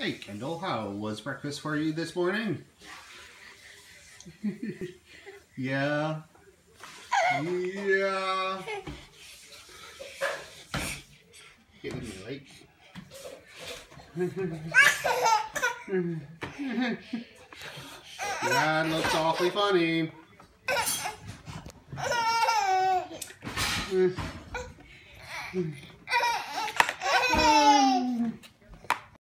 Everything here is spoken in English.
Hey Kendall, how was breakfast for you this morning? yeah. Yeah. Getting me late. that looks awfully funny.